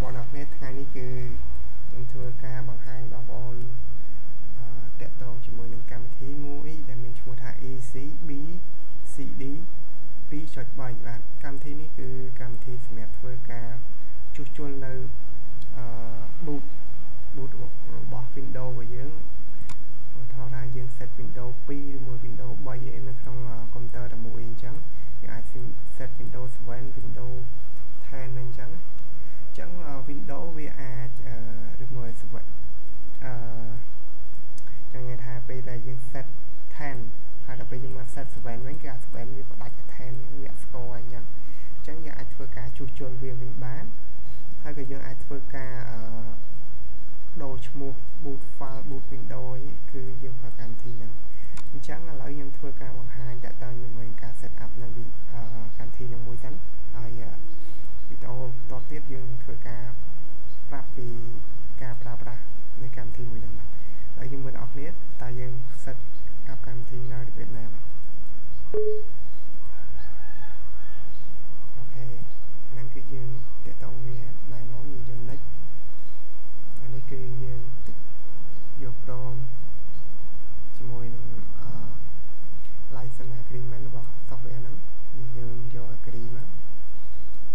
បងប្អូនអរគ្នាថ្ងៃនេះគឺខ្ញុំធ្វើការបង្ហាញបងប្អូនអឺតកតងជាមួយនឹងកម្មវិធីមួយដែលមានឈ្មោះថា ECB CD 2.3បាទកម្មវិធីនេះគឺកម្មវិធីសម្រាប់ធ្វើការជួសជុលនៅអឺ boot boot របស់ Windows របស់យើងឧទាហរណ៍ថាយើង set Windows 2ឬមួយ Windows 3នៅក្នុងកុំព្យូទ័រតែមួយអញ្ចឹងយើងអាច set Windows 7 Windows 10អញ្ចឹងចឹង Windows វាអាចឬមួយអឺចឹងនិយាយថាពេលដែលយើង set 10ហើយដល់ពេលយើងមក set 7វិញគឺអា7វាផ្ដាច់អា10ហ្នឹងវាស្គាល់អញ្ចឹងអញ្ចឹងយើងអាចធ្វើការជួសជុលវាវិញបានហើយក៏យើងអាចធ្វើការអឺដូរឈ្មោះ boot file boot Windows គឺយើងប្រើកម្មវិធីហ្នឹងអញ្ចឹងឥឡូវខ្ញុំធ្វើការបង្ហាញតើតើជាមួយការ set up នៅកម្មវិធីហ្នឹងមួយសិនហើយ វីដេអូបន្តទៀតយើងធ្វើការប្រាប់ពីការប្រើប្រាស់នៃកម្មវិធីមួយហ្នឹងបាទហើយយើងមើលដល់អ្នកតើយើង set up កម្មវិធីនៅរបៀបណាបាទអូខេហ្នឹងគឺយើងតកតងវាណែនាំយើង next អានេះគឺយើងយកព្រមជាមួយនឹងអឺ license agreement របស់ software ហ្នឹងយើងយក agree មក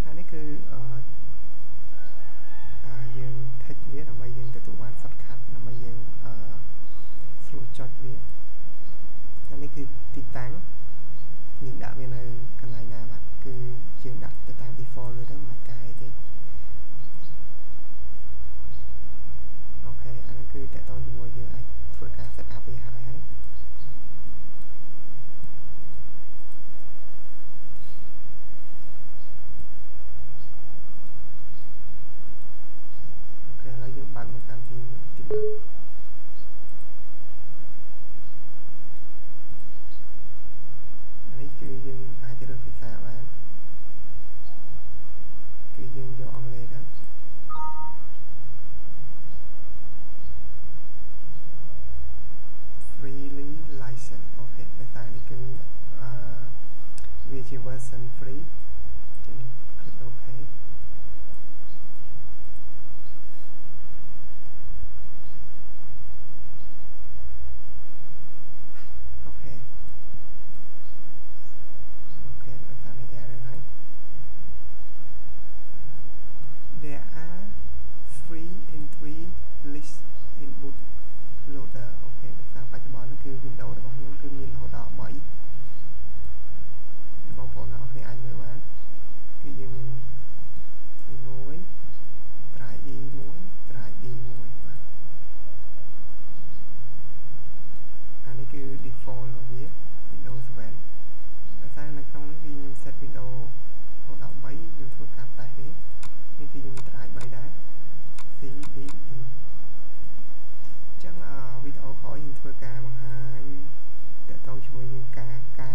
អានេះគឺអឺយើង text វាដើម្បីយើងទទួលបាន shortcut ដើម្បីយើងអឺស្រួលចុចវាអានេះគឺទីតាំងយើងដាក់វានៅកន្លែងណាបាទគឺយើងដាក់ទៅតាម default លើទៅមិនកាយទេOK អានេះគឺតកតងជាមួយយើងអាចធ្វើការ set up វាហើយហើយ OK ឥឡូវយើងបើកមើលកម្មវិធីទីបាទអានេះគឺយើងអាចរើសភាសាបានគឺយើងយកអង់គ្លេសទៅ freely license អូខេដោយសារនេះគឺអឺ វាជា version free ចឹង click OK អូខេអូខេដោយសារនេះ error ហើយ there are three entry list in boot loader អូខេដោយសារបច្ចុប្បន្នហ្នឹងគឺ Windows របស់ខ្ញុំគឺមានរហូតដល់3បងប្អូនអ្នកនរអាចមើលបានគឺយើងមាន E1 try E1 try D1 បាទអានេះ គឺ default របស់វា Windows 7ដោយសារនៅក្នុងនេះគឺខ្ញុំ set Windows រហូតដល់3ខ្ញុំធ្វើការតេស្តវានេះគឺខ្ញុំ try 3ដែរ C D E ចឹងវីដេអូក្រោយយើងធ្វើការបង្ហាញតកតងជាមួយនឹងការកែ